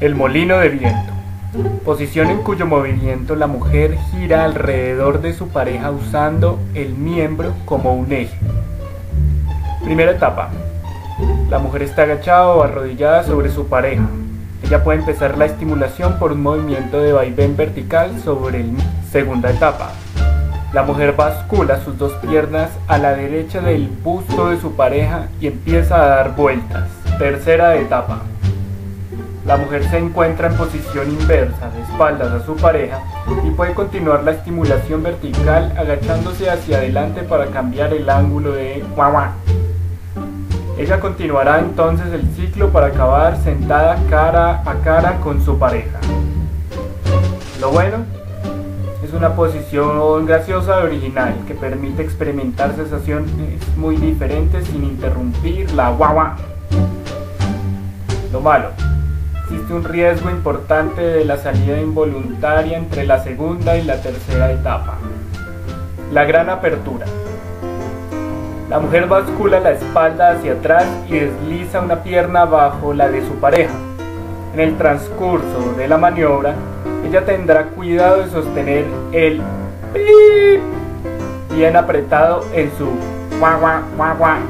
El molino de viento. Posición en cuyo movimiento la mujer gira alrededor de su pareja usando el miembro como un eje. Primera etapa. La mujer está agachada o arrodillada sobre su pareja. Ella puede empezar la estimulación por un movimiento de vaivén vertical sobre el segunda etapa. La mujer bascula sus dos piernas a la derecha del busto de su pareja y empieza a dar vueltas. Tercera etapa. La mujer se encuentra en posición inversa, de espaldas a su pareja, y puede continuar la estimulación vertical agachándose hacia adelante para cambiar el ángulo de guagua. Ella continuará entonces el ciclo para acabar sentada cara a cara con su pareja. Lo bueno es una posición graciosa y original que permite experimentar sensaciones muy diferentes sin interrumpir la guagua. Lo malo existe un riesgo importante de la salida involuntaria entre la segunda y la tercera etapa. La gran apertura. La mujer bascula la espalda hacia atrás y desliza una pierna bajo la de su pareja. En el transcurso de la maniobra, ella tendrá cuidado de sostener el bien apretado en su guagua guagua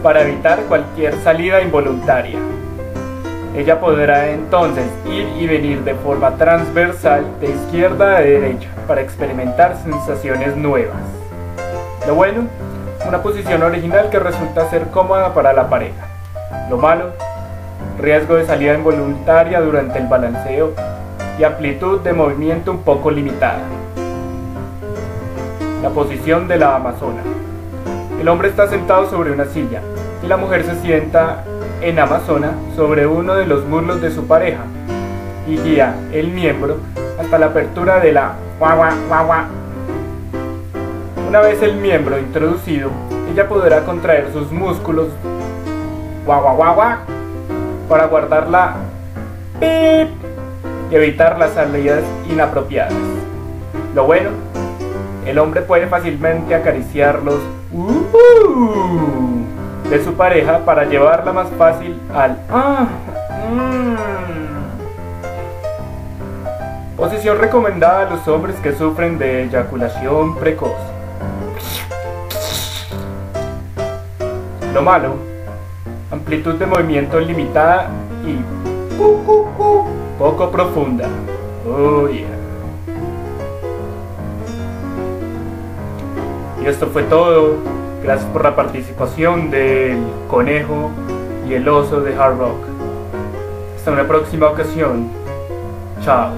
para evitar cualquier salida involuntaria. Ella podrá entonces ir y venir de forma transversal de izquierda a derecha para experimentar sensaciones nuevas. Lo bueno, una posición original que resulta ser cómoda para la pareja. Lo malo, riesgo de salida involuntaria durante el balanceo y amplitud de movimiento un poco limitada. La posición de la amazona. El hombre está sentado sobre una silla y la mujer se sienta en Amazona sobre uno de los muslos de su pareja y guía el miembro hasta la apertura de la guagua guagua. Una vez el miembro introducido, ella podrá contraer sus músculos guagua guagua para guardarla y evitar las salidas inapropiadas. Lo bueno, el hombre puede fácilmente acariciarlos. Uh de su pareja para llevarla más fácil al ah, mm. Posición recomendada a los hombres que sufren de eyaculación precoz. Lo malo, amplitud de movimiento limitada y poco profunda. Oh yeah. Y esto fue todo. Gracias por la participación del conejo y el oso de Hard Rock. Hasta una próxima ocasión. Chao.